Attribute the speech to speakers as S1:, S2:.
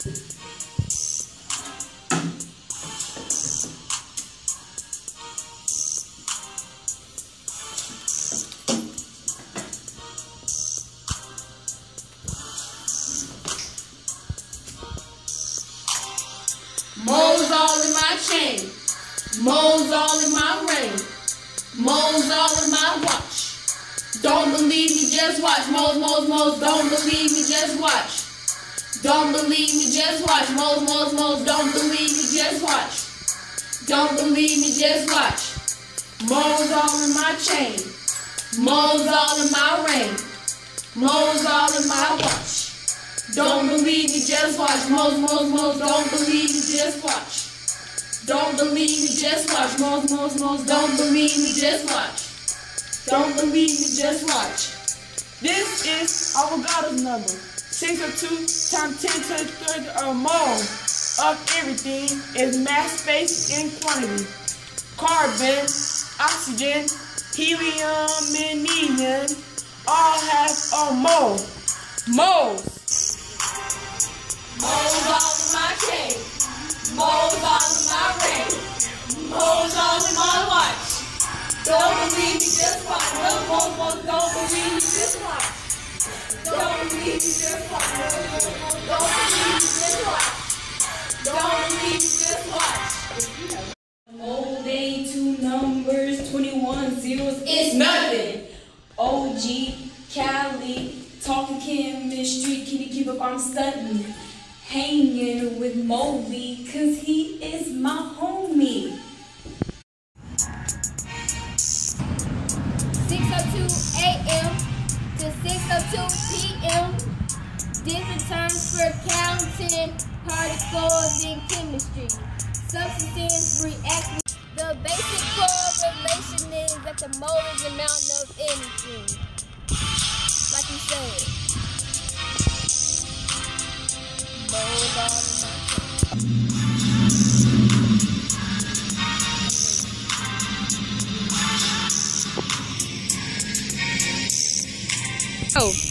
S1: Moles all in my chain. Moles all in my ring. Moles all in my watch. Don't believe me, just watch. Moles, moles, moles. Don't believe me, just watch. Don't believe me, just watch. Moles, moles, moles. Don't believe me, just watch. Don't believe me, just watch. Moles all in my chain. Moles all in my ring. Moles all in my watch. Don't believe me, just watch. Moles, moles, moles. Don't believe me, just watch. Don't believe me, just watch. Moles, moles, moles. Don't believe me, just watch. Don't believe me, just watch.
S2: This is Avogadro's number. 602 times 10 to the third or more of everything is mass, space, and quantity. Carbon, oxygen, helium, magnesium all have a mole. Moles.
S1: Moles all in my chain. Moles all in my ring. Moles all in my watch. Don't believe me, just
S3: Old oh day, two numbers, 21 zeros,
S1: It's nothing.
S3: OG, Cali, talking chemistry, can you keep up? I'm stunting. Hanging with Moby, cause he is my homie.
S4: 6:02 a.m. to 6:02 p.m. Different terms for counting particles in chemistry. Substances react. The basic correlation is that the molar's amount of anything. Like you said. Oh.